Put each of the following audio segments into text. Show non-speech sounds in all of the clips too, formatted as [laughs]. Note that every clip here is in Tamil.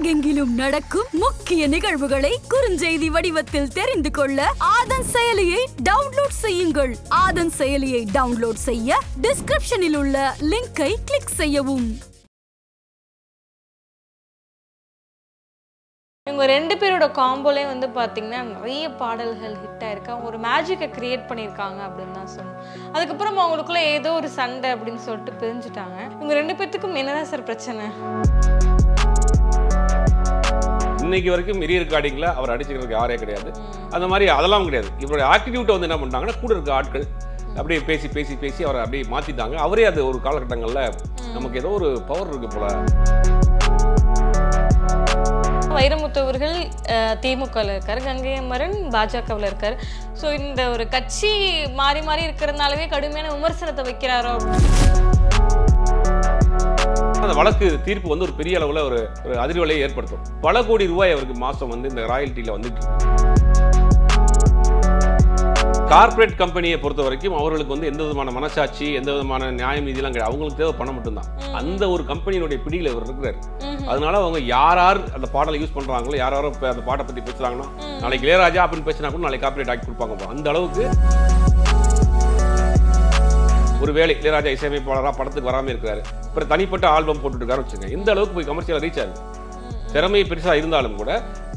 உலகெங்கிலும் நடக்கும் முக்கிய நிகழ்வுகளை குறுஞ்செய்தி வடிவத்தில் தெரிந்து கொள்ள ஆதன் செயலியை டவுன்லோட் செய்யுங்கள். ஆதன் செயலியை டவுன்லோட் செய்ய டிஸ்கிரிப்ஷனில் உள்ள லிங்கை கிளிக் செய்யவும். இவங்க ரெண்டு பேரோட காம்போலே வந்து பார்த்தீங்கன்னா நிறைய பாடல்கள் ஹிட் ஆயிருக்கு. அவங்க ஒரு மேஜிக்கை கிரியேட் பண்ணியிருக்காங்க அப்படின்னு தான் சொல்லணும். அதுக்கப்புறம் அவங்களுக்குள்ள ஏதோ ஒரு சண்டை அப்படின்னு சொல்லிட்டு பிரிஞ்சுட்டாங்க. இவங்க ரெண்டு பேர்த்துக்கும் என்னதான் சார் பிரச்சனை? இன்னைக்கு வரைக்கும் மெரிய ரெக்கார்டிங்கில் அவர் அடிச்சுக்கிறதுக்கு யாரே கிடையாது. அந்த மாதிரி அதெல்லாம் கிடையாது. இவருடைய ஆட்டிடியூட்டை வந்து என்ன பண்ணுறாங்கன்னா கூட இருக்க ஆட்கள் அப்படியே பேசி பேசி பேசி அவரை அப்படியே மாத்திட்டாங்க. அவரே அது ஒரு காலகட்டங்கள்ல நமக்கு ஏதோ ஒரு பவர் இருக்கு போல. வைரமுத்து அவர்கள் திமுகவில் இருக்காரு கங்கை மரன் பாஜகவில் இருக்காரு. ஸோ இந்த ஒரு கட்சி மாறி மாறி இருக்கிறதுனாலவே கடுமையான விமர்சனத்தை வைக்கிறாரோ? அந்த வழக்கு தீர்ப்பு வந்து ஒரு பெரிய அளவுல ஒரு ஒரு அதிர்வலையை ஏற்படுத்தும். பல கோடி ரூபாய் அவருக்கு மாசம் வந்து இந்த ராயல்ட்டியில வந்துட்டு இருக்கு. கார்ப்பரேட் கம்பெனியை பொறுத்த வரைக்கும் அவர்களுக்கு வந்து எந்த விதமான மனசாட்சி எந்த விதமான நியாயம் இதெல்லாம் கிடையாது. அவங்களுக்கு தேவை பணம் மட்டும்தான். அந்த ஒரு கம்பெனியினுடைய பிடியில இவர் இருக்கிறார். அதனால அவங்க யார் யார் அந்த பாடலை யூஸ் பண்றாங்களோ யார் யாரோ அந்த பாட்டை பத்தி பேசுறாங்கன்னா நாளைக்கு இளையராஜா அப்படின்னு பேசினா கூட நாளைக்கு கார்ப்பரேட் ஆக்கி கொடுப்பாங்க. அந்த அளவுக்கு ஒருவேளை இளையராஜா இசையமைப்பாளராக படத்துக்கு வராம இருக்கிறாரு. அப்புறம் தனிப்பட்ட ஆல்பம் போட்டுட்டு இருக்காரு வச்சுங்க இந்த அளவுக்கு போய் கமர்ஷியலாக ரீச் ஆகுது. திறமை பெருசா இருந்தாலும் கூட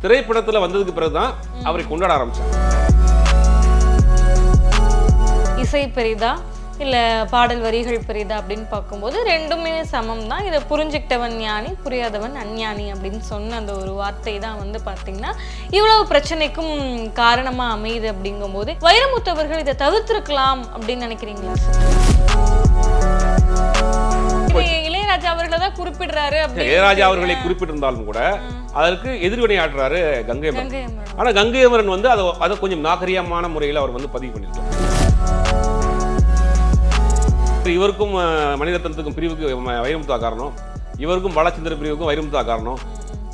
திரைப்படத்துல வந்ததுக்கு பிறகுதான் அவரை கொண்டாட ஆரம்பிச்சாங்க இசை பெரிதா? இல்லை பாடல் வரிகள் பெரிதா அப்படின்னு பார்க்கும்போது ரெண்டுமே சமம் தான் இதை புரிஞ்சுக்கிட்டவன் ஞானி புரியாதவன் அஞ்ஞானி அப்படின்னு சொன்ன அந்த ஒரு வார்த்தை தான் வந்து பார்த்தீங்கன்னா இவ்வளவு பிரச்சனைக்கும் காரணமாக அமையுது அப்படிங்கும்போது வைரமுத்தவர்கள் இதை தவிர்த்திருக்கலாம் அப்படின்னு நினைக்கிறீங்களா இளையராஜா அவர்களை தான் குறிப்பிடுறாரு இளையராஜா அவர்களை குறிப்பிட்டிருந்தாலும் கூட அதற்கு எதிர்வினை ஆற்றுறாரு கங்கை. ஆனா கங்கை அமரன் வந்து அதை அதை கொஞ்சம் நாகரிகமான முறையில் அவர் வந்து பதிவு பண்ணியிருக்காரு. இவருக்கும் மணிரத்னத்துக்கும் பிரிவுக்கு வைரமுத்தா காரணம். இவருக்கும் பாலச்சந்திர பிரிவுக்கும் வைரமுத்தா காரணம்.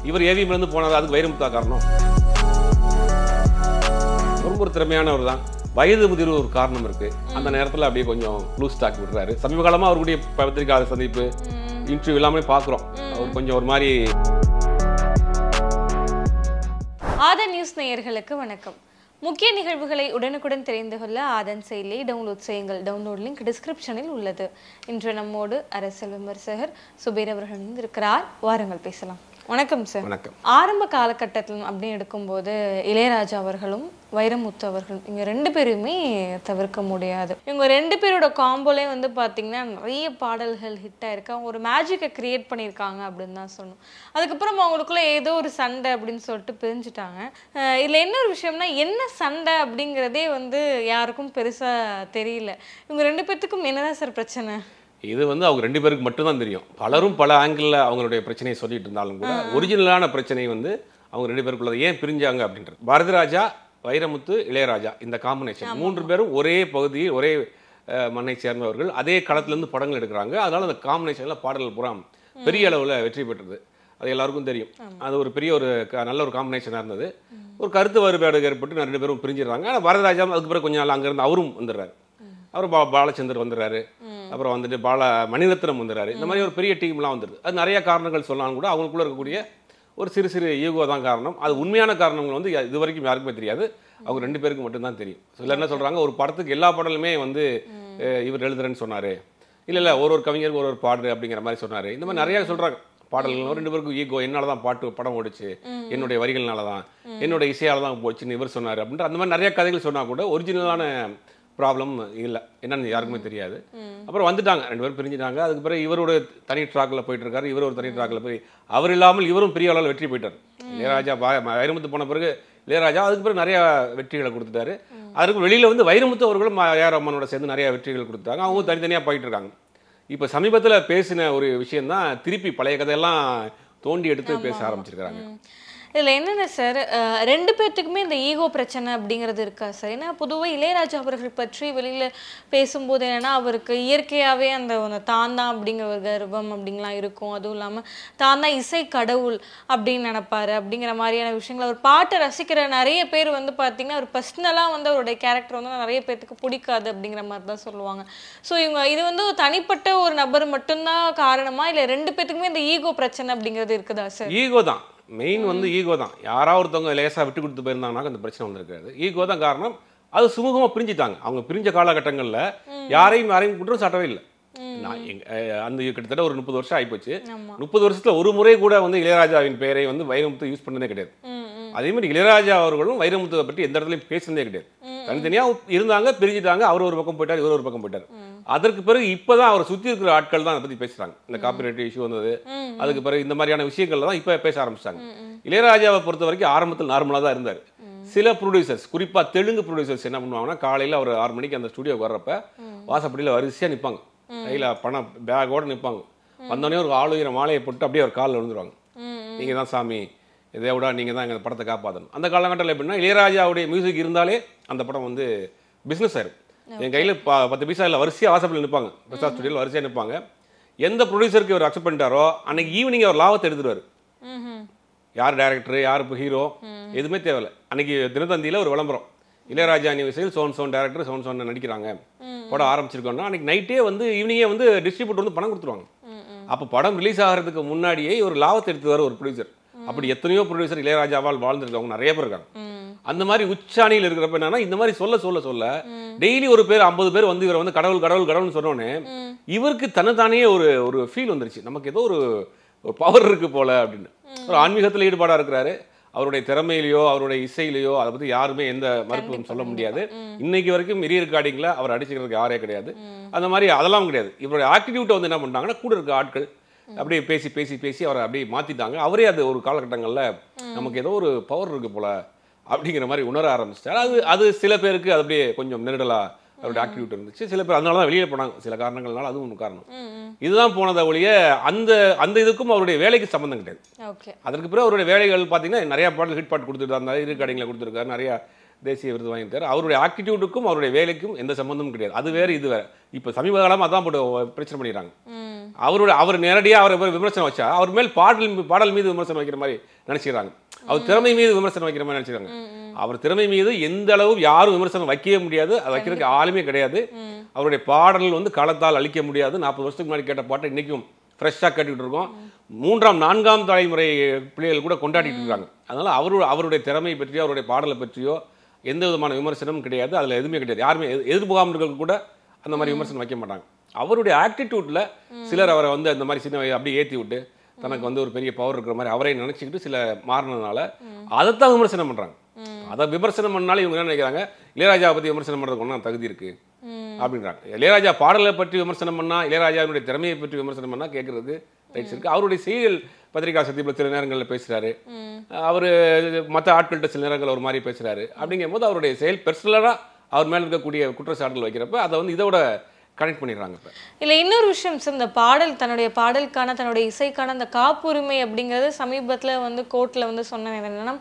இவர் ஏவிஎம் இருந்து போனது அதுக்கு வைரமுத்தா காரணம். ரொம்ப ஒரு திறமையானவர் தான். வயது முதிர்வு ஒரு காரணம் இருக்கு. அந்த நேரத்துல அப்படியே கொஞ்சம் க்ளூஸ் ஸ்டாக் விடுறாரு. சமீப காலமா அவருடைய பத்திரிகையாளர் சந்திப்பு இன்டர்வியூ எல்லாமே பார்க்குறோம். அவர் கொஞ்சம் ஒரு மாதிரி ஆதன் நியூஸ் நேயர்களுக்கு வணக்கம். முக்கிய நிகழ்வுகளை உடனுக்குடன் தெரிந்து கொள்ள ஆதன் செயலியை டவுன்லோட் செய்யுங்கள். டவுன்லோட் லிங்க் டிஸ்கிரிப்ஷனில் உள்ளது. இன்று நம்மோடு அரசியல் விமர்சகர் சுபீர் அவர்கள் இருக்கிறார் வாருங்கள் பேசலாம். வணக்கம் சார் வணக்கம். ஆரம்ப காலகட்டத்தில் அப்படின்னு எடுக்கும்போது இளையராஜா அவர்களும் வைரமுத்து அவர்களும் இவங்க ரெண்டு பேருமே தவிர்க்க முடியாது. இவங்க ரெண்டு பேரோட காம்போலே வந்து பார்த்தீங்கன்னா நிறைய பாடல்கள் ஹிட் ஆயிருக்கு. அவங்க ஒரு மேஜிக்கை கிரியேட் பண்ணியிருக்காங்க அப்படின்னு தான் சொல்லணும். அதுக்கப்புறம் அவங்களுக்குள்ள ஏதோ ஒரு சண்டை அப்படின்னு சொல்லிட்டு பிரிஞ்சுட்டாங்க. இதுல என்ன ஒரு விஷயம்னா என்ன சண்டை அப்படிங்கிறதே வந்து யாருக்கும் பெருசா தெரியல. இவங்க ரெண்டு பேர்த்துக்கும் என்னதான் சார் பிரச்சனை? இது வந்து அவங்க ரெண்டு பேருக்கு மட்டும்தான் தெரியும். பலரும் பல ஆங்கிளில் அவங்களுடைய பிரச்சனையை சொல்லிட்டு இருந்தாலும் கூட ஒரிஜினலான பிரச்சனை வந்து அவங்க ரெண்டு பேருக்குள்ள ஏன் பிரிஞ்சாங்க அப்படின்றது. பாரதிராஜா வைரமுத்து இளையராஜா இந்த காம்பினேஷன் மூன்று பேரும் ஒரே பகுதியில் ஒரே மண்ணை சேர்ந்தவர்கள். அதே களத்திலேருந்து படங்கள் எடுக்கிறாங்க. அதனால அந்த காம்பினேஷனில் பாடல்கள் பூரா பெரிய அளவில் வெற்றி பெற்றது. அது எல்லாருக்கும் தெரியும். அது ஒரு பெரிய ஒரு நல்ல ஒரு காம்பினேஷனாக இருந்தது. ஒரு கருத்து வேறுபாடு ஏற்பட்டு ரெண்டு பேரும் பிரிஞ்சிடுறாங்க. ஆனால் வரதராஜா அதுக்கு பிறகு கொஞ்ச நாள் அங்கேருந்து அவரும் வந்துடுறாரு. அப்புறம் பா பாலச்சந்தர் வந்துடுறாரு. அப்புறம் வந்துட்டு பால மணிரத்னம் வந்துடுறாரு. இந்த மாதிரி ஒரு பெரிய டீம்லாம் வந்துடுது. அது நிறைய காரணங்கள் சொன்னாலும் கூட அவங்களுக்குள்ள இருக்கக்கூடிய ஒரு சிறு சிறு ஈகோ தான் காரணம். அது உண்மையான காரணங்கள் வந்து இது வரைக்கும் யாருக்குமே தெரியாது. அவங்க ரெண்டு பேருக்கு மட்டும்தான் தெரியும். சிலர் என்ன சொல்றாங்க ஒரு படத்துக்கு எல்லா பாடலுமே வந்து இவர் எழுதுறேன்னு சொன்னாரு. இல்ல இல்ல ஒரு ஒரு கவிஞருக்கு ஒரு ஒரு பாடு அப்படிங்கிற மாதிரி சொன்னாரு. இந்த மாதிரி நிறைய சொல்றாங்க. பாடல்கள் ரெண்டு பேருக்கும் ஈகோ. என்னால தான் பாட்டு படம் ஓடுச்சு. என்னுடைய வரிகள்னால தான் என்னோட இசையால தான் போச்சுன்னு இவர் சொன்னாரு அப்படின்ற அந்த மாதிரி நிறைய கதைகள் சொன்னா கூட ஒரிஜினலான ப்ராப்ளம் இல்லை. என்னன்னு யாருக்குமே தெரியாது. அப்புறம் வந்துட்டாங்க. ரெண்டு பேரும் பிரிஞ்சுட்டாங்க. அதுக்கு பிறகு இவரோட தனி ட்ராக்ல போயிட்டு இருக்காரு. இவர் ஒரு தனி ட்ராக்ல போய் அவர் இல்லாமல் இவரும் பெரிய அளவில் வெற்றி போயிட்டார். இளையராஜா வைரமுத்து போன பிறகு இளையராஜா அதுக்கு பிறகு நிறைய வெற்றிகளை கொடுத்துட்டாரு. அதுக்கு வெளியில வந்து வைரமுத்து அவர்களும் ஏஆர் ரஹ்மானோட சேர்ந்து நிறைய வெற்றிகள் கொடுத்தாங்க. அவங்க தனித்தனியா போயிட்டு இருக்காங்க. இப்போ சமீபத்துல பேசின ஒரு விஷயம் தான் திருப்பி பழைய கதையெல்லாம் தோண்டி எடுத்து பேச ஆரம்பிச்சிருக்காங்க இதில் என்னென்ன சார்? ரெண்டு பேர்த்துக்குமே இந்த ஈகோ பிரச்சனை அப்படிங்கிறது இருக்கா சார்? ஏன்னா பொதுவாக இளையராஜா அவர்கள் பற்றி வெளியில் பேசும்போது என்னென்னா அவருக்கு இயற்கையாகவே அந்த ஒன்று தான் தான் அப்படிங்கிற ஒரு கர்வம் அப்படிங்கலாம் இருக்கும். அதுவும் இல்லாமல் தான் தான் இசை கடவுள் அப்படின்னு நினப்பாரு அப்படிங்கிற மாதிரியான விஷயங்கள். அவர் பாட்டை ரசிக்கிற நிறைய பேர் வந்து பார்த்தீங்கன்னா அவர் பர்சனலாக வந்து அவருடைய கேரக்டர் வந்து நிறைய பேர்த்துக்கு பிடிக்காது அப்படிங்கிற மாதிரி தான் சொல்லுவாங்க. ஸோ இவங்க இது வந்து ஒரு தனிப்பட்ட ஒரு நபர் மட்டும்தான் காரணமா இல்லை ரெண்டு பேர்த்துக்குமே இந்த ஈகோ பிரச்சனை அப்படிங்கிறது இருக்குதா சார்? ஈகோ தான். மெயின் வந்து ஈகோ தான். யாராவது ஒருத்தவங்க லேசாக விட்டு கொடுத்து போயிருந்தாங்கன்னா அந்த பிரச்சனை வந்திருக்காது. ஈகோ தான் காரணம். அது சுமூகமாக பிரிஞ்சுட்டாங்க. அவங்க பிரிஞ்ச காலகட்டங்களில் யாரையும் யாரையும் குற்றம் சாட்டவே இல்லை. நான் அந்த கிட்டத்தட்ட ஒரு முப்பது வருஷம் ஆயிப்போச்சு. ஆமா. முப்பது வருஷத்துல ஒரு முறை கூட வந்து இளையராஜாவின் பெயரை வந்து வைரமுத்து யூஸ் பண்ணதே கிடையாது. அதே மாதிரி இளையராஜா அவர்களும் வைரமுத்துவை பற்றி எந்த இடத்துலையும் பேசினதே கிடையாது. தனித்தனியா இருந்தாங்க பிரிஞ்சுட்டாங்க அவர் ஒரு பக்கம் போயிட்டார் இவர் ஒரு பக்கம் போயிட்டார். அதற்கு பிறகு இப்பதான் அவர் சுத்தி இருக்கிற ஆட்கள் தான் அதை பத்தி பேசுறாங்க. இந்த காப்பிரைட் இஷ்யூ வந்தது. அதுக்கு பிறகு இந்த மாதிரியான விஷயங்கள்ல தான் இப்ப பேச ஆரம்பிச்சிட்டாங்க இளையராஜாவை பொறுத்த வரைக்கும் ஆரம்பத்தில் நார்மலா தான் இருந்தார். சில ப்ரொடியூசர்ஸ் குறிப்பா தெலுங்கு ப்ரொடியூசர்ஸ் என்ன பண்ணுவாங்கன்னா காலையில அவர் ஆறு மணிக்கு அந்த ஸ்டுடியோக்கு வர்றப்ப வாசப்படியில வரிசையா நிப்பாங்க. கையில பணம் பேக்கோட நிப்பாங்க. வந்தோடனே ஒரு ஆளுயர மாலையை போட்டு அப்படியே அவர் காலில் விழுந்துருவாங்க. ம் நீங்க தான் சாமி தேவடா நீங்க தான் எங்க படத்தை காப்பாற்றணும் அந்த காலகட்டத்தில் எப்படின்னா இளையராஜாவுடைய மியூசிக் இருந்தாலே அந்த படம் வந்து பிஸ்னஸ் ஆயிரும். என் கையில் ப பத்து பைசா இல்லை வரிசையாக வாசப்பில் நிற்பாங்க பிரசாத் ஸ்டுடியோவில் வரிசையாக நிற்பாங்க எந்த ப்ரொடியூசருக்கு இவர் அக்செப்ட் பண்ணிட்டாரோ அன்னைக்கு ஈவினிங் அவர் லாபத்தை எடுத்துருவார் யார் டேரக்டர் யார் இப்போ ஹீரோ எதுவுமே தேவையில்ல. அன்னைக்கு தினத்தந்தியில் ஒரு விளம்பரம். இளையராஜா நியூஸில் சோன் சோன் டேரக்டர் சோன் சோன் நடிக்கிறாங்க. படம் ஆரம்பிச்சிருக்கோம்னா அன்னைக்கு நைட்டே வந்து ஈவினிங்கே வந்து டிஸ்ட்ரிபியூட்டர் வந்து பணம் கொடுத்துருவாங்க. அப்போ படம் ரிலீஸ் ஆகிறதுக்கு முன்னாடியே ஒரு லாபத்தை எடுத்து வர ஒரு ப்ரொடியூசர் அப்படி எத்தனையோ ப்ரொடியூசர் இளையராஜாவால் வாழ்ந்துருக்கவங்க நிறைய பேர் இருக்காங்க. அந்த மாதிரி உச்சாணியில் இருக்கிறப்ப என்னன்னா இந்த மாதிரி சொல்ல சொல்ல சொல்ல டெய்லி ஒரு பேர் ஐம்பது பேர் வந்து இவரை வந்து கடவுள் கடவுள் கடவுள்னு சொன்னோடனே ம். இவருக்கு தன்னைத்தானே ஒரு ஒரு ஃபீல் வந்துருச்சு. நமக்கு ஏதோ ஒரு ஒரு பவர் இருக்கு போல அப்படின்னு. ஒரு ஆன்மீகத்தில் ஈடுபாடா இருக்கிறாரு. அவருடைய திறமையிலையோ அவருடைய இசையிலையோ அதை பத்தி யாருமே எந்த மறுப்பும் சொல்ல முடியாது. இன்னைக்கு வரைக்கும் மிரிய ரெக்கார்டிங்ல அவர் அடிச்சுக்கிறதுக்கு யாரே கிடையாது. அந்த மாதிரி அதெல்லாம் கிடையாது. இவருடைய ஆட்டிடியூட்டை வந்து என்ன பண்ணாங்கன்னா கூட இருக்க ஆட்கள் அப்படியே பேசி பேசி பேசி அவரை அப்படியே மாத்திட்டாங்க. அவரே அது ஒரு காலகட்டங்கள்ல நமக்கு ஏதோ ஒரு பவர் இருக்கு போல அப்படிங்கிற மாதிரி உணர ஆரம்பிச்சிட்டாரு. அது அது சில பேருக்கு அது அப்படியே கொஞ்சம் நெருடலா அவருடைய ஆக்டிவிட்டி இருந்துச்சு. சில பேர் அதனால தான் வெளியே போனாங்க. சில காரணங்கள்னால அதுவும் ஒரு காரணம். இதுதான் போனதை ஒழிய அந்த அந்த இதுக்கும் அவருடைய வேலைக்கு சம்மந்தம் கிடையாது. அதற்கு பிறகு அவருடைய வேலைகள் பார்த்தீங்கன்னா நிறைய பாடல் ஹிட் பாட்டு கொடுத்துட்டு இருந்தாரு இரு கடைங்களில் கொடுத்துருக்காரு. நிறைய தேசிய விருது வாங்கியிருக்காரு. அவருடைய ஆட்டிடியூடுக்கும் அவருடைய வேலைக்கும் எந்த சம்மந்தமும் கிடையாது. அது வேறு இது வேறு. இப்போ சமீப காலமாக அதான் போட்டு பிரச்சனை பண்ணிடுறாங்க. ம். அவரோட அவர் நேரடியாக அவரை விமர்சனம் வச்சா அவர் மேல் பாடல் பாடல் மீது விமர்சனம் வைக்கிற மாதிரி நினைச்சுக்கிறாங்க. அவர் திறமை மீது விமர்சனம் வைக்கிற மாதிரி நினைச்சுக்கிறாங்க. அவர் திறமை மீது எந்த அளவு யாரும் விமர்சனம் வைக்கவே முடியாது. அது வைக்கிறதுக்கு ஆளுமே கிடையாது. அவருடைய பாடல் வந்து களத்தால் அழிக்க முடியாது. நாற்பது வருஷத்துக்கு முன்னாடி கேட்ட பாட்டை இன்னைக்கும் ஃப்ரெஷ்ஷாக கேட்டுக்கிட்டு இருக்கோம். மூன்றாம் நான்காம் தலைமுறை பிள்ளைகள் கூட கொண்டாடிட்டு இருக்காங்க. அதனால அவரு அவருடைய திறமை பற்றியோ அவருடைய பாடலை பற்றியோ எந்த விதமான விமர்சனமும் கிடையாது அதில் எதுவுமே கிடையாது. யாருமே எதிர்- எதிர்முகாமர்கள் கூட அந்த மாதிரி விமர்சனம் வைக்க மாட்டாங்க. அவருடைய ஆட்டிடியூட்டில் சிலர் அவரை வந்து அந்த மாதிரி சின்ன அப்படியே ஏற்றி விட்டு தனக்கு வந்து ஒரு பெரிய பவர் இருக்கிற மாதிரி அவரை நினச்சிக்கிட்டு சில மாறினதுனால அதைத்தான் விமர்சனம் பண்றாங்க. அதை விமர்சனம் பண்ணாலும் இவங்க என்ன நினைக்கிறாங்க? இளையராஜாவை பத்தி விமர்சனம் பண்றதுக்கு ஒன்றும் தகுதி இருக்கு அப்படின்றாங்க. இளையராஜா பாடலை பற்றி விமர்சனம் பண்ணா இளையராஜாவினுடைய திறமையை பற்றி விமர்சனம் பண்ணால் கேட்கறதுக்கு ரைட்ஸ் இருக்குது அவருடைய செய்திகள் பத்திரிகா சந்திப்பில் சில நேரங்களில் பேசுறாரு. அவர் மற்ற ஆட்கள்கிட்ட சில நேரங்கள் ஒரு மாதிரி பேசுறாரு. அப்படிங்கும் போது அவருடைய செயல் பெர்சனலாக அவர் மேல இருக்கக்கூடிய குற்றச்சாட்டுகள் வைக்கிறப்ப அதை வந்து இதோட கனெக்ட் பண்ணிடுறாங்க இப்போ. இல்ல இன்னொரு விஷயம் சார் இந்த பாடல் தன்னுடைய பாடலுக்கான தன்னுடைய இசைக்கான அந்த காப்புரிமை அப்படிங்கிறது சமீபத்துல வந்து கோர்ட்ல வந்து சொன்னது என்னன்னா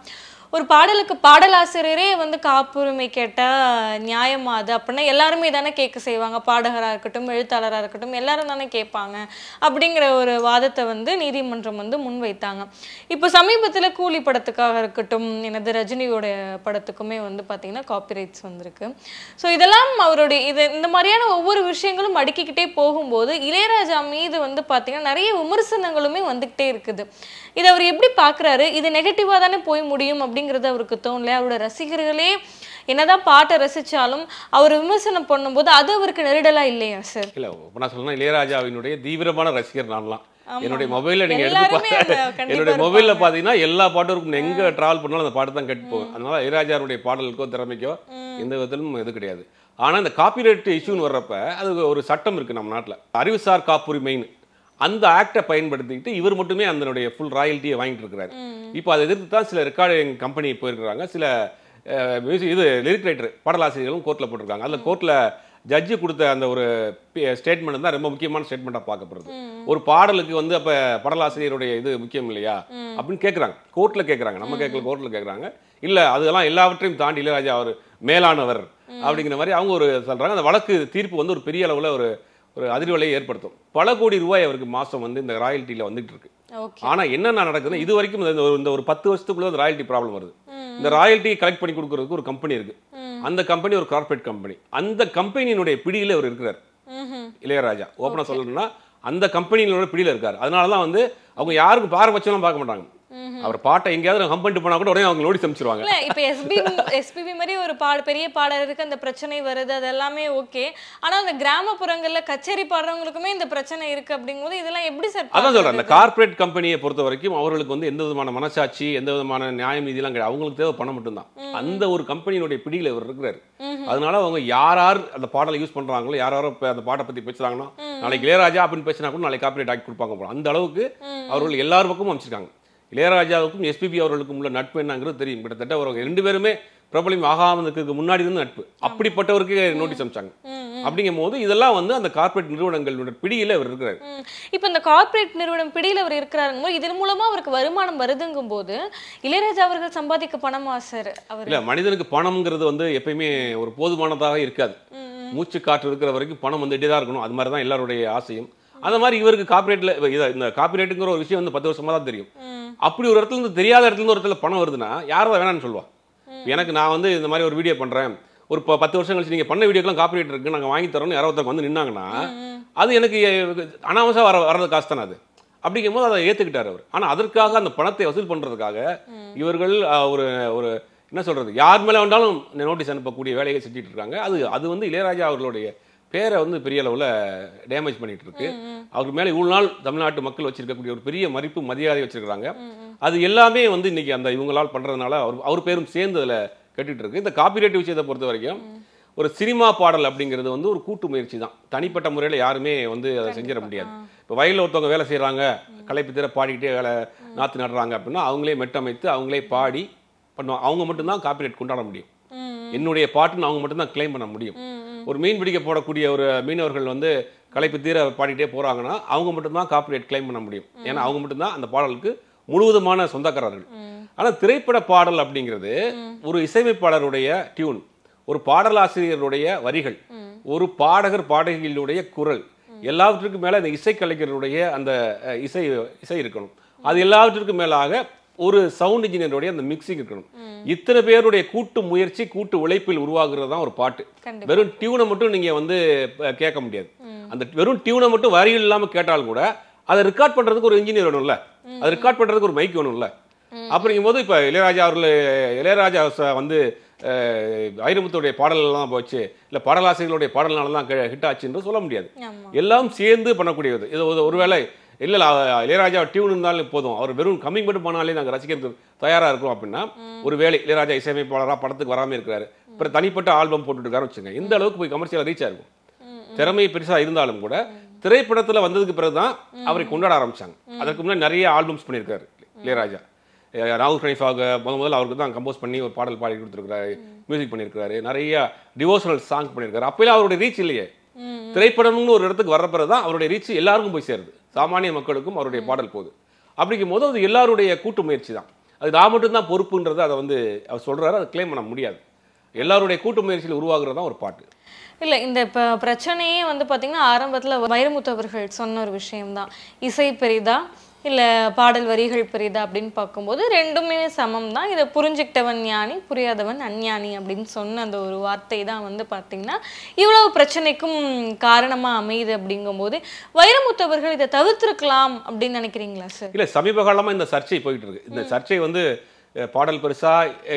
ஒரு பாடலுக்கு பாடலாசிரியரே வந்து காப்புரிமை கேட்டால் நியாயமா அது அப்படின்னா எல்லாருமே தானே கேட்க செய்வாங்க. பாடகராக இருக்கட்டும் எழுத்தாளராக இருக்கட்டும் எல்லாரும் தானே கேட்பாங்க. அப்படிங்கிற ஒரு வாதத்தை வந்து நீதிமன்றம் வந்து முன்வைத்தாங்க. இப்போ சமீபத்தில் கூலி படத்துக்காக இருக்கட்டும் எனது ரஜினியோட படத்துக்குமே வந்து பார்த்திங்கன்னா காப்பிரைட்ஸ் வந்திருக்கு. ஸோ இதெல்லாம் அவருடைய இது இந்த மாதிரியான ஒவ்வொரு விஷயங்களும் அடுக்கிக்கிட்டே போகும்போது இளையராஜா மீது வந்து பார்த்தீங்கன்னா நிறைய விமர்சனங்களுமே வந்துக்கிட்டே இருக்குது. இதை அவர் எப்படி பார்க்குறாரு? இது நெகட்டிவாக தானே போய் முடியும் அப்படிங்கிறது அவருக்கு தோணல. அவரோட ரசிகர்களே என்னதான் பாட்டை ரசிச்சாலும் அவர் விமர்சனம் பண்ணும்போது அது அவருக்கு நெருடலா இல்லையா சார் இல்ல இப்போ நான் சொல்லணும் இளையராஜாவினுடைய தீவிரமான ரசிகர் நான்லாம். என்னுடைய மொபைல்ல நீங்க எடுத்து [laughs] என்னுடைய மொபைல்ல பாத்தீங்கன்னா எல்லா பாட்டும் இருக்கும். எங்க டிராவல் பண்ணாலும் அந்த பாட்டு தான் கேட்டு போகும். அதனால இளையராஜாவுடைய பாடலுக்கோ திறமைக்கோ எந்த விதத்திலும் இது கிடையாது. ஆனா இந்த காப்பிரைட் இஷ்யூன்னு வர்றப்ப அது ஒரு சட்டம் இருக்கு நம்ம நாட்டுல. அறிவுசார் காப்புரிமைன்னு. அந்த ஆக்டை பயன்படுத்திக்கிட்டு இவர் மட்டுமே அதனுடைய ஃபுல் ராயல்ட்டியை வாங்கிட்டு இருக்கிறாரு. இப்போ அதை எதிர்த்து தான் சில ரெக்கார்டிங் கம்பெனி போயிருக்கிறாங்க. சில மியூசிக் இது லிரிக் ரைட்டர் பாடலாசிரியர்களும் கோர்ட்டில் போட்டிருக்காங்க. அதில் கோர்ட்டில் ஜட்ஜி கொடுத்த அந்த ஒரு ஸ்டேட்மெண்ட் தான் ரொம்ப முக்கியமான ஸ்டேட்மெண்ட்டாக பார்க்கப்படுது. ஒரு பாடலுக்கு வந்து அப்போ பாடலாசிரியருடைய இது முக்கியம் இல்லையா? அப்படின்னு கேட்குறாங்க கோர்ட்டில் கேட்குறாங்க நம்ம கேட்கல கோர்ட்டில் கேட்குறாங்க இல்லை அதெல்லாம் எல்லாவற்றையும் தாண்டி இளையராஜா அவர் மேலானவர் அப்படிங்கிற மாதிரி அவங்க ஒரு சொல்கிறாங்க அந்த வழக்கு தீர்ப்பு வந்து ஒரு பெரிய அளவில் ஒரு ஒரு அதிர்வலையை ஏற்படுத்தும். பல கோடி ரூபாய் அவருக்கு மாதம் வந்து இந்த ராயல்ட்டியில் வந்துட்டு இருக்கு. ஓகே. ஆனா என்னென்ன நடக்குதுன்னா இது வரைக்கும் இந்த ஒரு- பத்து வருஷத்துக்குள்ள அந்த ராயல்ட்டி ப்ராப்ளம் வருது. இந்த ராயல்ட்டி கலெக்ட் பண்ணி கொடுக்கறதுக்கு ஒரு கம்பெனி இருக்கு. அந்த கம்பெனி ஒரு கார்ப்பரேட் கம்பெனி அந்த கம்பெனியினுடைய பிடியில அவர் இருக்கிறார். இளையராஜா. ஓப்பனா சொல்லணும்னா அந்த கம்பெனியினோட பிடியில இருக்கார். அதனால தான் வந்து அவங்க யாருக்கும் பாரபட்சம்லாம் பார்க்க மாட்டாங்க. அவர் பாட்டை எங்கேயாவது ஹம் பண்ணிட்டு போனா கூட உடனே அவங்க நோட்டீஸ் அனுப்பிச்சிருவாங்க இல்ல இப்ப எஸ்பி எஸ்பிபி மாதிரி ஒரு பாட பெரிய பாடகருக்கு அந்த பிரச்சனை வருது அது எல்லாமே ஓகே. ஆனா அந்த கிராமப்புறங்கள்ல கச்சேரி பாடுறவங்களுக்குமே இந்த பிரச்சனை இருக்கு அப்படிங்கும்போது இதெல்லாம் எப்படி சார் அதான் சொல்றேன் அந்த கார்ப்பரேட் கம்பெனியை பொறுத்த வரைக்கும் அவர்களுக்கு வந்து எந்த விதமான மனசாட்சி எந்த விதமான நியாயம் இதெல்லாம் கிடையாது. அவங்களுக்கு தேவை பணம் மட்டும்தான். அந்த ஒரு கம்பெனியினுடைய பிடியில இவர் இருக்கிறாரு. அதனால அவங்க யார் யார் அந்த பாடலை யூஸ் பண்றாங்களோ யார் யாரோ அந்த பாட்டை பத்தி பேசுறாங்கன்னா நாளைக்கு இளையராஜா அப்படின்னு பேசினா கூட நாளைக்கு காப்பிரைட் ஆக்கி கொடுப்பாங்க போல. அந்த அளவுக்கு அவர்கள் எல்லார் பக்கமும் அமைச்சிருக்காங்க. இளையராஜாவுக்கும் எஸ்பிபி அவர்களுக்கும் உள்ள நட்பு என்னங்கிறது தெரியும். கிட்டத்தட்ட ஒரு ரெண்டு பேருமே பிரபலம் ஆகாமதுக்கு முன்னாடி இருந்து நட்பு. அப்படிப்பட்டவருக்கு நோட்டீஸ் அனுப்பிச்சாங்க. அப்படிங்கும் போது இதெல்லாம் வந்து அந்த கார்ப்பரேட் நிறுவனங்களோட பிடியில அவர் இருக்கிறாரு. இப்ப இந்த கார்ப்பரேட் நிறுவனம் பிடியில அவர் இருக்கிறாருங்க போது இதன் மூலமா அவருக்கு வருமானம் வருதுங்கும் போது இளையராஜா அவர்கள் சம்பாதிக்க பணமா சார் அவர்? இல்ல மனிதனுக்கு பணம்ங்கிறது வந்து எப்பயுமே ஒரு போதுமானதாக இருக்காது. மூச்சு காற்று இருக்கிற வரைக்கும் பணம் வந்துட்டே தான் இருக்கணும். அது மாதிரி தான் எல்லாருடைய ஆசையும். அந்த மாதிரி இவருக்கு காப்பிரைட்ல இந்த காப்பிரைட்டுங்கிற ஒரு விஷயம் வந்து பத்து வருஷமா தான் தெரியும். அப்படி ஒரு இடத்துல இருந்து தெரியாத இடத்துல இருந்து ஒரு இடத்துல பணம் வருதுன்னா யாரும் அதை வேணாம்னு சொல்லுவா. எனக்கு நான் வந்து இந்த மாதிரி ஒரு வீடியோ பண்றேன். ஒரு ப- பத்து வருஷம் கழிச்சு நீங்க பண்ண வீடியோக்கெல்லாம் காப்பிரைட் இருக்கு நாங்க வாங்கி தரோம்னு யாரோ ஒருத்தர் வந்து நின்னாங்கன்னா அது எனக்கு அனாவசியம் வர வர்றது காசு தானே அது. அப்படிங்கும் போது அதை ஏத்துக்கிட்டாரு அவர். ஆனா அதற்காக அந்த பணத்தை வசூல் பண்றதுக்காக இவர்கள் ஒரு ஒரு என்ன சொல்றது யார் மேல வந்தாலும் நோட்டீஸ் அனுப்பக்கூடிய வேலையை செஞ்சுட்டு இருக்காங்க. அது அது வந்து இளையராஜா அவர்களுடைய பேரை வந்து பெரிய அளவுல டேமேஜ் பண்ணிட்டு இருக்கு அவர் மேல இவ்வளவு நாள் தமிழ்நாட்டு மக்கள் வச்சிருக்கக்கூடிய ஒரு பெரிய மதிப்பு மரியாதை வச்சிருக்காங்க அது எல்லாமே வந்து இன்னைக்கு அந்த இவங்களால் பண்றதுனால அவர் அவர் பேரும் சேர்ந்து அதுல கட்டிட்டு இருக்கு. இந்த காப்பிரைட் விஷயத்தை பொறுத்த வரைக்கும் ஒரு சினிமா பாடல் அப்படிங்கிறது வந்து ஒரு கூட்டு முயற்சி தான். தனிப்பட்ட முறையில் யாருமே வந்து அதை செஞ்சிட முடியாது. இப்போ வயலில் ஒருத்தவங்க வேலை செய்கிறாங்க களைப்பு தீர பாடிக்கிட்டே வேலை நாற்று நடுறாங்க அப்படின்னா அவங்களே மெட்டமைத்து அவங்களே பாடி பண்ணுவாங்க அவங்க மட்டும்தான் காப்பிரைட் கொண்டாட முடியும். என்னுடைய பாட்டுன்னு அவங்க மட்டும்தான் கிளைம் பண்ண முடியும். ஒரு மீன் பிடிக்க போடக்கூடிய ஒரு மீனவர்கள் வந்து களைப்பு தீர பாடிட்டே போறாங்கன்னா அவங்க மட்டும்தான் காப்பிரைட் கிளைம் பண்ண முடியும். ஏன்னா அவங்க மட்டும்தான் அந்த பாடலுக்கு முழுவதுமான சொந்தக்காரர்கள். ஆனா திரைப்பட பாடல் அப்படிங்கிறது ஒரு இசையமைப்பாளருடைய டியூன் ஒரு பாடலாசிரியருடைய வரிகள் ஒரு பாடகர் பாடகிகளுடைய குரல் எல்லாவற்றுக்கும் மேல அந்த இசைக்கலைஞருடைய அந்த இசை இசை இருக்கணும். அது எல்லாவற்றுக்கும் மேலாக ஒரு சவுண்ட் இன்ஜினியருடைய அந்த மிக்சிங் இருக்கணும். இத்தனை பேருடைய கூட்டு முயற்சி கூட்டு உழைப்பில் உருவாகுறது தான் ஒரு பாட்டு. வெறும் டியூனை மட்டும் நீங்க வந்து கேட்க முடியாது. அந்த வெறும் டியூனை மட்டும் வரிகள் இல்லாம கேட்டாலும் கூட அதை ரெக்கார்ட் பண்றதுக்கு ஒரு இன்ஜினியர் வேணும்ல. அதை ரெக்கார்ட் பண்றதுக்கு ஒரு மைக் வேணும்ல. அப்படிங்கும் போது இப்ப இளையராஜா அவர்கள் இளையராஜா வந்து அஹ், வைரமுத்துடைய பாடல்லாம் போச்சு இல்ல பாடலாசிரியர்களுடைய பாடல்னால தான் ஹிட் ஆச்சுன்னு சொல்ல முடியாது. எல்லாம் சேர்ந்து பண்ணக்கூடியது. இது ஒரு- ஒருவேளை இல்லை இளையராஜா டியூன் இருந்தாலும் போதும். அவர் வெறும் கம்மிங் மட்டும் போனாலே நாங்கள் ரசிக்கிறதுக்கு தயாராக இருக்கோம் அப்படின்னா ஒரு வேலை இளையராஜா இசையமைப்பாளராக படத்துக்கு வராமல் இருக்கிறாரு. அப்புறம் தனிப்பட்ட ஆல்பம் போட்டுட்டு வச்சுங்க இந்த அளவுக்கு போய் கமர்ஷியலாக ரீச் ஆகும் திறமை பெருசாக இருந்தாலும் கூட திரைப்படத்தில் வந்ததுக்கு பிறகு தான் அவரை கொண்டாட ஆரம்பிச்சாங்க. அதற்கு முன்னாடி நிறைய ஆல்பம்ஸ் பண்ணியிருக்காரு இளையராஜா. ராகுல் கனிஃபாக முத முதல்ல அவருக்கு தான் கம்போஸ் பண்ணி ஒரு பாடல் பாடி கொடுத்துருக்காரு மியூசிக் பண்ணியிருக்காரு நிறைய டிவோஷனல் சாங் பண்ணியிருக்காரு. அப்பெல்லாம் அவருடைய ரீச் இல்லையே. திரைப்படம்னு ஒரு இடத்துக்கு பிறகு தான் அவருடைய ரீச் எல்லாருக்கும் போய் சேருது. சாமானிய மக்களுக்கும் அவருடைய பாடல் போகுது. அப்படிங்கும் போது அது எல்லாருடைய கூட்டு முயற்சி தான். அது நான் மட்டும்தான் பொறுப்புன்றது அதை வந்து அவர் சொல்றாரு அதை கிளைம் பண்ண முடியாது. எல்லாருடைய கூட்டு முயற்சியில் உருவாகுறது தான் ஒரு பாட்டு. இல்ல இந்த இப்ப பிரச்சனையே வந்து பாத்தீங்கன்னா ஆரம்பத்துல வைரமுத்து அவர்கள் சொன்ன ஒரு விஷயம்தான். இசை பெரிதா இல்ல பாடல் வரிகள் பெரிதா அப்படின்னு பார்க்கும்போது ரெண்டுமே சமம் தான் இதை புரிஞ்சுக்கிட்டவன் ஞானி புரியாதவன் அஞ்ஞானி அப்படின்னு சொன்ன அந்த ஒரு வார்த்தை தான் வந்து பாத்தீங்கன்னா இவ்வளவு பிரச்சனைக்கும் காரணமா அமையுது அப்படிங்கும்போது வைரமுத்து அவர்கள் இதை தவிர்த்திருக்கலாம் அப்படின்னு நினைக்கிறீங்களா சார்? இல்ல சமீப காலமா இந்த சர்ச்சை போயிட்டு இருக்கு. இந்த சர்ச்சை வந்து பாடல் பெருசா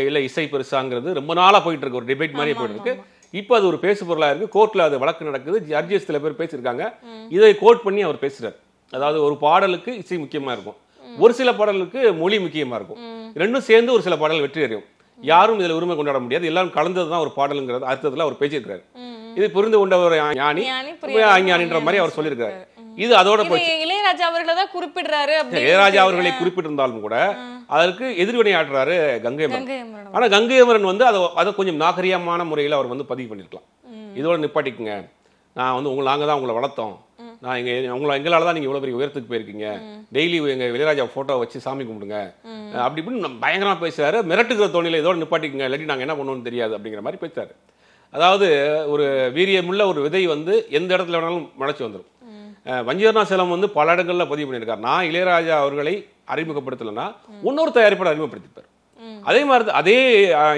இல்ல இசை பெருசாங்கிறது ரொம்ப நாளா போயிட்டு இருக்கு. ஒரு டிபேட் மாதிரியே போயிட்டு இருக்கு. இப்போ அது ஒரு பேசு பொருளா இருக்கு. கோர்ட்ல அது வழக்கு நடக்குது. ஜட்ஜஸ் சில பேர் பேசியிருக்காங்க. இதை கோட் பண்ணி அவர் பேசுறாரு. அதாவது ஒரு பாடலுக்கு இசை முக்கியமா இருக்கும். ஒரு சில பாடலுக்கு மொழி முக்கியமா இருக்கும். ரெண்டும் சேர்ந்து ஒரு சில பாடல் வெற்றி அடையும். யாரும் இதுல உரிமை கொண்டாட முடியாது. எல்லாரும் கலந்தது தான் ஒரு பாடலுங்கிறது. அர்த்தத்துல அவர் பேசியிருக்காரு இது புரிந்து கொண்ட ஒரு ஞானி அஞ்ஞானின்ற மாதிரி அவர் சொல்லியிருக்காரு இது அதோட போய் இளையராஜா அவர்களை தான் குறிப்பிடுறாரு இளையராஜா அவர்களை குறிப்பிட்டிருந்தாலும் கூட அதற்கு எதிர்வினை ஆற்றுறாரு கங்கை அமரன். கங்கை அமரன் ஆனா கங்கை அமரன் வந்து அதை அதை கொஞ்சம் நாகரிகமான முறையில் அவர் வந்து பதிவு பண்ணிருக்கலாம் இதோட நிப்பாட்டிக்குங்க. நான் வந்து உங்களை நாங்க தான் உங்களை வளர்த்தோம். நான் எங்கள் உங்களை எங்களால தான் நீங்கள் இவ்வளவு பெரிய உயரத்துக்கு போயிருக்கீங்க. டெய்லி எங்கள் இளையராஜா ஃபோட்டோ வச்சு சாமி கும்பிடுங்க. அப்படி இப்படின்னு நம்ம பயங்கரமா பேசுறாரு. மிரட்டுகிற தோணியில இதோட நிப்பாட்டிக்குங்க. இல்லாட்டி நாங்க என்ன பண்ணுவோம்னு தெரியாது அப்படிங்கிற மாதிரி பேசுகிறாரு அதாவது ஒரு வீரியமுள்ள ஒரு விதை வந்து எந்த இடத்துல வேணாலும் முளைச்சி வந்துடும் வஞ்சீர்ணா சேலம் வந்து பல இடங்களில் பதிவு பண்ணியிருக்காரு. நான் இளையராஜா அவர்களை அறிமுகப்படுத்தலைன்னா இன்னொரு தயாரிப்பாளர் அறிமுகப்படுத்திப்பார். அதே மாதிரி அதே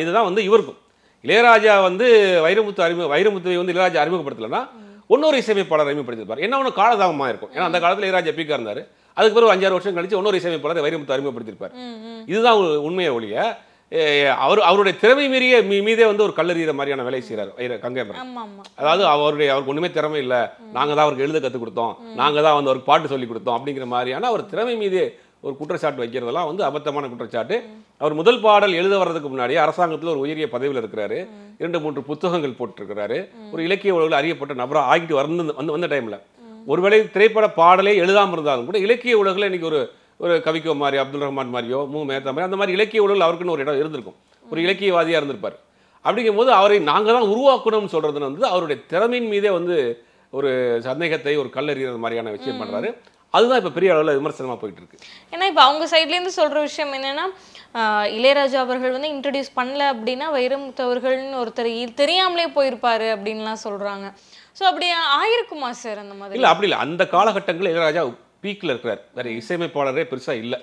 இதுதான் வந்து இவருக்கும். இளையராஜா வந்து வைரமுத்து அறிமுக வைரமுத்துவை வந்து இளையராஜா அறிமுகப்படுத்தலைன்னா இன்னொரு இசையமைப்பாளர் அறிமுகப்படுத்திருப்பார் என்ன ஒன்று காலதாமமாக இருக்கும். ஏன்னா அந்த காலத்தில் இளையராஜா பீக்கா இருந்தார். அதுக்கு பிறகு ஒரு அஞ்சாறு வருஷம் கழிச்சு இன்னொரு இசையமைப்பாளர் வைரமுத்து அறிமுகப்படுத்தியிருப்பார். இதுதான் ஒரு உண்மையை ஒழிய அவர் அவருடைய திறமை மீறிய மீதே வந்து ஒரு கல்லறிகிற மாதிரியான வேலை செய்கிறார் கங்கைமரன் அதாவது அவருடைய அவருக்கு ஒண்ணுமே திறமை இல்லை. நாங்க தான் அவருக்கு எழுத கற்றுக் கொடுத்தோம். நாங்க தான் வந்து அவருக்கு பாட்டு சொல்லி கொடுத்தோம் அப்படிங்கிற மாதிரியான அவர் திறமை மீது ஒரு குற்றச்சாட்டு வைக்கிறதெல்லாம் வந்து அபத்தமான குற்றச்சாட்டு. அவர் முதல் பாடல் எழுத வர்றதுக்கு முன்னாடி அரசாங்கத்தில் ஒரு உயரிய பதவியில் இருக்கிறாரு. இரண்டு மூன்று புத்தகங்கள் போட்டிருக்கிறாரு. ஒரு இலக்கிய உலகில் அறியப்பட்ட நபராக ஆகிட்டு வந்து வந்து வந்த டைமில் ஒருவேளை திரைப்பட பாடலே எழுதாமல் இருந்தாலும் கூட இலக்கிய உலகில் இன்னைக்கு ஒரு ஒரு கவிக்கோ மாதிரி அப்துல் ரஹ்மான் மாதிரியோ மு. மேத்தா மாதிரி அந்த மாதிரி இலக்கிய உலகில் அவருக்குன்னு ஒரு இடம் இருந்திருக்கும். ஒரு இலக்கியவாதியாக இருந்திருப்பார். அப்படிங்கும்போது அவரை நாங்கள் தான் உருவாக்கணும்னு சொல்கிறதுன்னு வந்து அவருடைய திறமையின் மீதே வந்து ஒரு சந்தேகத்தை ஒரு கல்லறிகிற மாதிரியான விஷயம் பண்ணுறாரு அதுதான் இப்ப பெரிய அளவுல விமர்சனமா போயிட்டு இருக்கு ஏன்னா இப்போ அவங்க இருந்து சொல்ற விஷயம் என்னன்னா இளையராஜா அவர்கள் வந்து இன்ட்ரடியூஸ் பண்ணல அப்படின்னா வைரமுத்து அவர்கள்னு ஒருத்தர் தெரியாமலே போயிருப்பாரு அப்படின்லாம் சொல்றாங்க. ஸோ அப்படி ஆயிருக்குமா சார் அந்த மாதிரி? இல்ல அப்படி இல்ல. அந்த காலகட்டங்களில் இளையராஜா பீக்ல இருக்கிறார். வேற இசையமைப்பாளரே பெருசா இல்ல.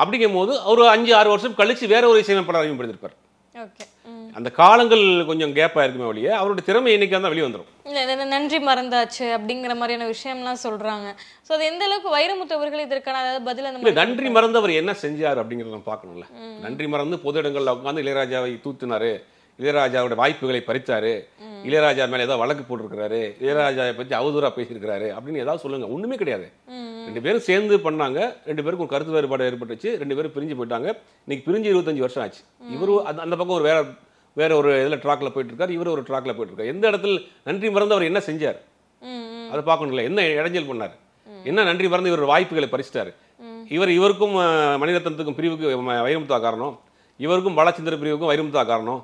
அப்படிங்கும் போது ஒரு அஞ்சு ஆறு வருஷம் கழிச்சு வேற ஒரு இசையமைப்பாளர் அறிமுகப்படுத்திருப்பார் ஓகே. அந்த காலங்கள் கொஞ்சம் கேப்பா இருக்குமே ஒழிய அவருடைய திறமை என்னைக்கு தான் வெளியே வந்துடும் இல்ல, நன்றி மறந்தாச்சு அப்படிங்கிற மாதிரியான விஷயம்லாம் சொல்றாங்க. ஸோ அது எந்த அளவுக்கு வைரமுத்து அவர்கள் இதற்கான அதாவது பதில் அந்த நன்றி மறந்து அவர் என்ன செஞ்சார் அப்படிங்கறத நம்ம பார்க்கணும்ல. நன்றி மறந்து பொது இடங்கள்ல உட்கார்ந்து இளையராஜாவை தூத்துனாரு இளையராஜாவோட வாய்ப்புகளை பறிச்சாரு இளையராஜா மேல ஏதாவது வழக்கு போட்டிருக்கிறாரு இளையராஜாவை பத்தி அவதூறா பேசியிருக்கிறாரு அப்படின்னு ஏதாவது சொல்லுங்க. ஒண்ணுமே கிடையாது. ரெண்டு பேரும் சேர்ந்து பண்ணாங்க. ரெண்டு பேருக்கும் ஒரு கருத்து வேறுபாடு ஏற்பட்டுச்சு. ரெண்டு பேரும் பிரிஞ்சு போயிட்டாங்க. இன்னைக்கு பிரிஞ்சு இருபத்தஞ்சு வருஷம் ஆச்சு. இவரு அந்த- அந்த பக்கம் ஒரு வேற வேற ஒரு இதுல ட்ராக்ல போயிட்டு இருக்காரு இவரு ஒரு ட்ராக்ல போயிட்டு இருக்காரு எந்த இடத்துல நன்றி மறந்து அவர் என்ன செஞ்சார்? அதை பார்க்கணும்ல என்ன இடைஞ்சல் பண்ணாரு? என்ன நன்றி மறந்து இவர் வாய்ப்புகளை பறிச்சிட்டாரு? இவர் இவருக்கும் மணிரத்னத்துக்கும் பிரிவுக்கு வைரமுத்தா காரணம். இவருக்கும் பாலச்சந்திர பிரிவுக்கும் வைரமுத்தா காரணம்.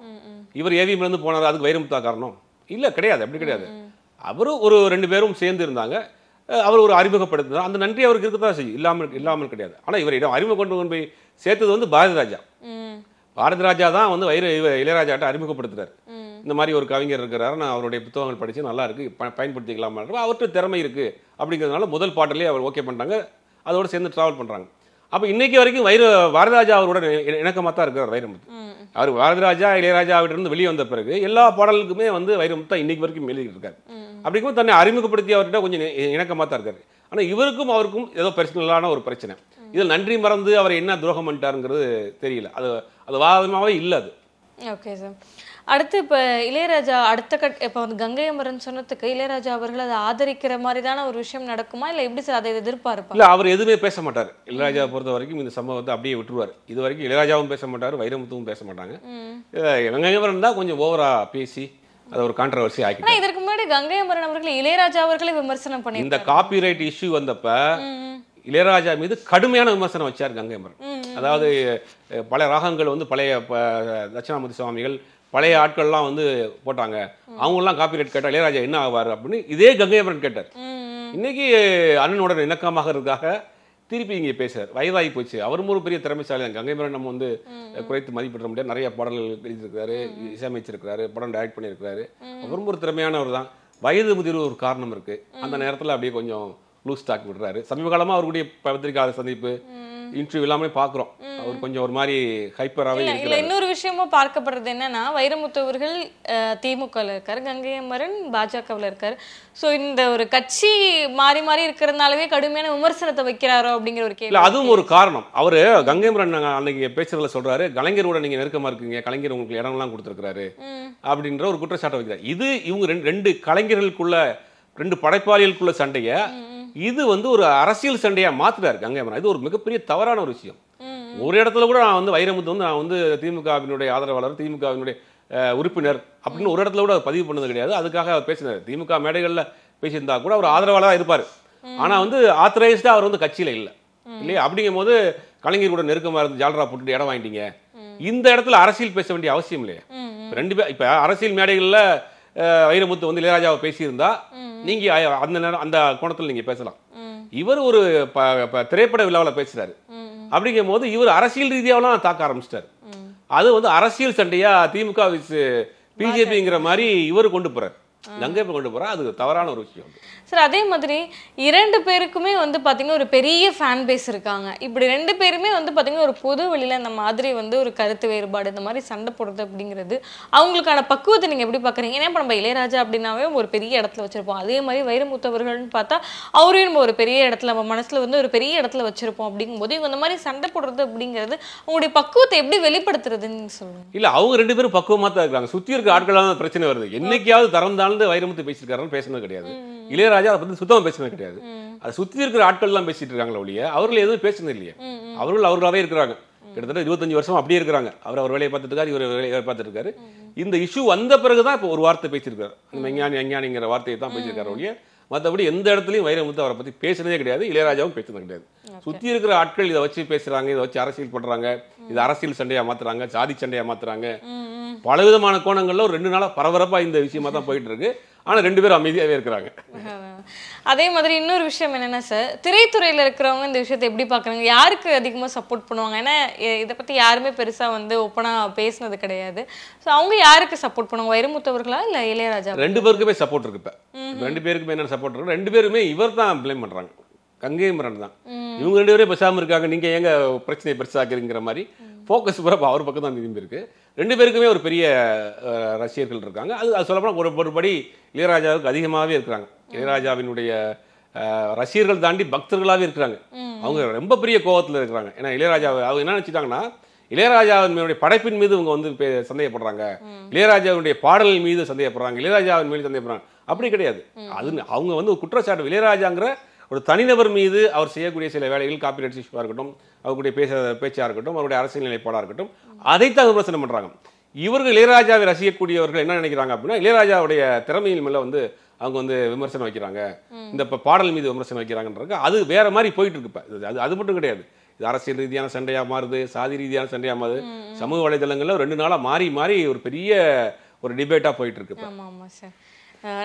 இவர் ஏவிஎம் இருந்து போனார்? அதுக்கு வைரமுத்தா காரணம். இல்ல கிடையாது. அப்படி கிடையாது. அவரும் ஒரு ரெண்டு பேரும் சேர்ந்து இருந்தாங்க. அவர் ஒரு அறிமுகப்படுத்தினார். அந்த நன்றி அவருக்கு இருக்கத்தான் செய்யும். இல்லாமல் இல்லாமல் கிடையாது. ஆனா இவரிடம் அறிமுகம் கொண்டு கொண்டு போய் சேர்த்தது வந்து பாரதி ராஜா ம் பாரதி ராஜா தான் வந்து வைர இளையராஜாட்ட அறிமுகப்படுத்துறாரு. இந்த மாதிரி ஒரு கவிஞர் இருக்கிறாரு நான் அவருடைய புத்தகங்கள் படிச்சு நல்லா இருக்கு பயன்படுத்திக்கலாமா அவர்கிட்ட திறமை இருக்கு. அப்படிங்கிறதுனால முதல் பாட்டிலே அவர் ஓகே பண்ணிட்டாங்க அதோட சேர்ந்து டிராவல் பண்றாங்க. அப்ப இன்னைக்கு வரைக்கும் வைர பாரதிராஜா அவரோட இண- இணக்கமா தான் இருக்கிறார் வைரமுத்து அவர் பாரதிராஜா இளையராஜாவிட்ட இருந்து வெளியே வந்த பிறகு எல்லா பாடலுக்குமே வந்து வைரமுத்து இன்னைக்கு வரைக்கும் எழுதிட்டு இருக்காரு. அப்படிங்கும்போது தன்னை அறிமுகப்படுத்தி அவர்கிட்ட கொஞ்சம் இண- இணக்கமா தான் இருக்காரு. ஆனா இவருக்கும் அவருக்கும் ஏதோ பர்சனலான ஒரு பிரச்சனை. இதில் நன்றி மறந்து அவர் என்ன துரோகம் பண்ணிட்டாருங்கிறது தெரியல. அது அது வாதமாவே இல்லை அது ஓகே சார் அடுத்து இப்போ இளையராஜா அடுத்த கட் இப்போ வந்து கங்கை அமரன் சொன்னதுக்கு இளையராஜா அவர்கள் அதை ஆதரிக்கிற மாதிரிதான ஒரு விஷயம் நடக்குமா? இல்லை எப்படி சார் அதை எதிர்பார்ப்பா இல்ல அவர் எதுவுமே பேச மாட்டார். இளையராஜா பொறுத்த வரைக்கும் இந்த சம்பவத்தை அப்படியே விட்டுருவார். இது வரைக்கும் இளையராஜாவும் பேச மாட்டார் வைரமுத்துவும் பேச மாட்டாங்க. வெங்காயவரன் தான் கொஞ்சம் ஓவரா பேசி அதை ஒரு கான்ட்ரவர்சி ஆக்கிட்டாங்க இதற்கு முன்னாடி கங்கை அமரன் அவர்கள் இளையராஜா அவர்களே விமர்சனம் இந்த பண்ணியிருக்காரு காப்பிரைட் இஷ்யூ வந்தப்ப இளையராஜா மீது கடுமையான விமர்சனம் வச்சார் கங்கைமரன் ம், அதாவது பழைய ராகங்கள் வந்து பழைய தட்சிணாமூர்த்தி சுவாமிகள் பழைய ஆட்கள்லாம் வந்து போட்டாங்க. அவங்கெல்லாம் காப்பிரைட் கேட்டால் இளையராஜா என்ன ஆவார் அப்படின்னு இதே கங்கைமரன் கேட்டார். இன்னைக்கு அண்ணனோட இணக்கமாக இருக்காக திருப்பி இங்கே பேசுறார். வயதாகி போச்சு. அவரும் ஒரு பெரிய திறமைசாலி தான் கங்கைமரன் நம்ம வந்து குறைத்து மதிப்பிட முடியாது. நிறைய பாடல்கள் எழுதியிருக்கிறாரு இசையமைச்சிருக்கிறாரு படம் டைரக்ட் பண்ணியிருக்கிறாரு. அவரும் ஒரு திறமையானவர் தான். வயது முதிர்வு ஒரு காரணம் இருக்கு. அந்த நேரத்தில் அப்படியே கொஞ்சம் லூஸ் டாக் விடுறாரு. சமீப காலமா அவருடைய பத்திரிகையாளர் சந்திப்பு இன்டர்வியூ எல்லாமே பார்க்குறோம். அவர் கொஞ்சம் ஒரு மாதிரி ஹைப்பராகவே இல்ல இன்னொரு விஷயமும் பார்க்கப்படுறது என்னன்னா வைரமுத்து அவர்கள் திமுகவில் இருக்காரு கங்கை அமரன் பாஜகவில் இருக்காரு. ஸோ இந்த ஒரு கட்சி மாறி மாறி இருக்கிறதுனாலவே கடுமையான விமர்சனத்தை வைக்கிறாரோ அப்படிங்கிற ஒரு கேள்வி. அதுவும் ஒரு காரணம். அவரு கங்கைமரன் நாங்க அன்னைக்கு பேசுறதுல சொல்றாரு கலைஞரோட நீங்க நெருக்கமா இருக்கீங்க கலைஞர் உங்களுக்கு இடம்லாம் கொடுத்துருக்காரு அப்படின்ற ஒரு குற்றச்சாட்டை வைக்கிறார். இது இவங்க ரெண்டு ரெண்டு கலைஞர்களுக்குள்ள ரெண்டு படைப்பாளிகளுக்குள்ள சண்டைய இது வந்து ஒரு அரசியல் சண்டையா மாத்துறாரு கங்கைமரன் இது ஒரு மிகப்பெரிய தவறான ஒரு விஷயம். ஒரு இடத்துல கூட நான் வந்து வைரமுத்து வந்து நான் வந்து திமுகவினுடைய ஆதரவாளர் திமுகவினுடைய உறுப்பினர் அப்படின்னு ஒரு இடத்துல கூட பதிவு பண்ணது கிடையாது. அதுக்காக அவர் பேசினார். திமுக மேடைகள்ல பேசியிருந்தா கூட அவர் ஆதரவாளராக இருப்பார். ஆனா வந்து ஆத்தரைஸ்டா அவர் வந்து கட்சியில இல்ல. இல்லையா? அப்படிங்கும் போது கலைஞர் கூட நெருக்கமா இருந்து ஜால்ரா போட்டுட்டு இடம் வாங்கிட்டீங்க. இந்த இடத்துல அரசியல் பேச வேண்டிய அவசியம் இல்லையா. ரெண்டு பேர் இப்ப அரசியல் மேடைகள்ல வைரமுத்து வந்து இளையராஜாவை பேசியிருந்தா நீங்க அந்த நேரம் அந்த கோணத்துல நீங்க பேசலாம். இவர் ஒரு திரைப்பட விழாவில் பேசுறாரு. அப்படிங்கும் போது இவர் அரசியல் ரீதியாவெல்லாம் தாக்க ஆரம்பிச்சிட்டாரு. அது வந்து அரசியல் சண்டையா திமுக பிஜேபிங்கிற மாதிரி இவர் கொண்டு போறாரு. கங்கை கொண்டு போறா அது தவறான ஒரு விஷயம் சார் அதே மாதிரி இரண்டு பேருக்குமே வந்து பாத்தீங்கன்னா ஒரு பெரிய ஃபேன் பேஸ் இருக்காங்க. இப்படி ரெண்டு பேருமே வந்து பாத்தீங்கன்னா ஒரு பொது வெளியில இந்த மாதிரி வந்து ஒரு கருத்து வேறுபாடு இந்த மாதிரி சண்டை போடுறது அப்படிங்கிறது அவங்களுக்கான பக்குவத்தை நீங்க எப்படி பாக்குறீங்க? ஏன்னா இப்ப நம்ம இளையராஜா அப்படின்னாவே ஒரு பெரிய இடத்துல வச்சிருப்போம். அதே மாதிரி வைரமுத்தவர்கள்னு பார்த்தா அவரையும் நம்ம ஒரு பெரிய இடத்துல நம்ம மனசுல வந்து ஒரு பெரிய இடத்துல வச்சிருப்போம் அப்படிங்கும்போது இவங்க இந்த மாதிரி சண்டை போடுறது அப்படிங்கிறது உங்களுடைய பக்குவத்தை எப்படி வெளிப்படுத்துறதுன்னு சொல்லுங்க. இல்ல அவங்க ரெண்டு பேரும் பக்குவமா தான் இருக்காங்க. சுத்தி இருக்க ஆட்களால தான் பிரச்சனை வருது. என்னைக்காவது தரம் தாழ்ந்து வைரமுத்து பேசியிருக்காருன்னு பேசுனது கிடையாது. இளையராஜா அதை பத்தி சுத்தமா பேசுனது கிடையாது. அது சுத்தி இருக்கிற ஆட்கள் எல்லாம் பேசிட்டு இருக்காங்களே ஒழிய அவர்கள் எதுவும் பேசுனது இல்லையே. அவர்கள் அவர்களாவே இருக்கிறாங்க. கிட்டத்தட்ட இருபத்தஞ்சு வருஷம் அப்படியே இருக்கிறாங்க. அவர் அவர் வேலையை பார்த்துட்டு இருக்காரு இவர் வேலையை பார்த்துட்டு இருக்காரு இந்த இஷ்யூ வந்த பிறகுதான் இப்போ ஒரு வார்த்தை பேசியிருக்காரு. விஞ்ஞானி விஞ்ஞானிங்கிற வார்த்தையை தான் பேசியிருக்காரு ஒழிய மற்றபடி எந்த இடத்துலையும் வைரமுத்து அவரை பத்தி பேசுனதே கிடையாது. இளையராஜாவும் பேசுனது கிடையாது. சுத்தி இருக்கிற ஆட்கள் இதை வச்சு பேசுறாங்க இதை வச்சு அரசியல் பண்றாங்க. இது அரசியல் சண்டையா மாத்துறாங்க சாதி சண்டையா மாத்துறாங்க. பலவிதமான கோணங்கள்ல ஒரு ரெண்டு நாளா பரபரப்பா இந்த விஷயமா தான் போயிட்டு இருக்கு. ஆனா ரெண்டு பேரும் அமைதியாவே இருக்கிறாங்க. அதே மாதிரி இன்னொரு விஷயம் என்னன்னா சார் திரைத்துறையில இருக்கிறவங்க இந்த விஷயத்தை எப்படி பார்க்குறாங்க யாருக்கு அதிகமாக சப்போர்ட் பண்ணுவாங்க? ஏன்னா இதை பத்தி யாருமே பெருசா வந்து ஓப்பனாக பேசுனது கிடையாது. ஸோ அவங்க யாருக்கு சப்போர்ட் பண்ணுவாங்க? வைரமுத்தவர்களா இல்ல இளையராஜா? ரெண்டு பேருக்குமே சப்போர்ட் இருக்கு இப்ப. இப்ப ரெண்டு பேருக்குமே என்ன சப்போர்ட் இருக்கு ரெண்டு பேருமே இவர் தான் ப்ளேம் பண்றாங்க. கங்கை மரன் தான். இவங்க ரெண்டு பேரும் பேசாம இருக்காங்க. நீங்க எங்க பிரச்சனையை பெருசாக்குறீங்கிற மாதிரி? ஃபோக்கஸ் பூரா அவர் பக்கம் தான் திரும்பி இருக்கு. ரெண்டு பேருக்குமே ஒரு பெரிய ரசிகர்கள் இருக்காங்க. அது அது சொல்லப்போனால் ஒரு ஒரு படி இளையராஜாவுக்கு அதிகமாகவே இருக்கிறாங்க. இளையராஜாவினுடைய ரசிகர்கள் தாண்டி பக்தர்களாகவே இருக்கிறாங்க. அவங்க ரொம்ப பெரிய கோவத்துல இருக்கிறாங்க. ஏன்னா இளையராஜா அவங்க என்ன நினைச்சிட்டாங்கன்னா இளையராஜாவினுடைய படைப்பின் மீது இவங்க வந்து சந்தேகப்படுறாங்க. இளையராஜாவினுடைய பாடல் மீது சந்தேகப்படுறாங்க. இளையராஜாவின் மீது சந்தேகப்படுறாங்க. அப்படி கிடையாது. அது அவங்க வந்து ஒரு குற்றச்சாட்டு. இளையராஜாங்கிற ஒரு தனிநபர் மீது அவர் செய்யக்கூடிய சில வேலைகள் காப்பிரைட் இஷ்யூவாக இருக்கட்டும் அவருடைய பேச பேச்சாக இருக்கட்டும் அவருடைய அரசியல் நிலைப்பாடாக இருக்கட்டும் அதைத்தான் விமர்சனம் பண்றாங்க. இவர்கள் இளையராஜாவை ரசிக்கக்கூடியவர்கள் என்ன நினைக்கிறாங்க அப்படின்னா இளையராஜாவுடைய திறமையின் மேல வந்து அவங்க வந்து விமர்சனம் வைக்கிறாங்க. இந்த இப்ப பாடல் மீது விமர்சனம் வைக்கிறாங்கன்றாங்க அது வேற மாதிரி போயிட்டு இருக்கு இப்ப. அது அது மட்டும் கிடையாது. இது அரசியல் ரீதியான சண்டையா மாறுது சாதி ரீதியான சண்டையா மாறுது. சமூக வலைதளங்கள்ல ரெண்டு நாளா மாறி மாறி ஒரு பெரிய ஒரு டிபேட்டா போயிட்டு இருக்கு இப்ப.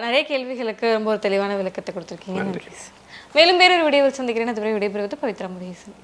நிறைய கேள்விகளுக்கு ரொம்ப ஒரு தெளிவான விளக்கத்தை கொடுத்துருக்கீங்க. மேலும் வேறொரு வீடியோவில் சந்திக்கிறேன். அதுவரை விடைபெறுவது பவித்ரா முருகேசன்.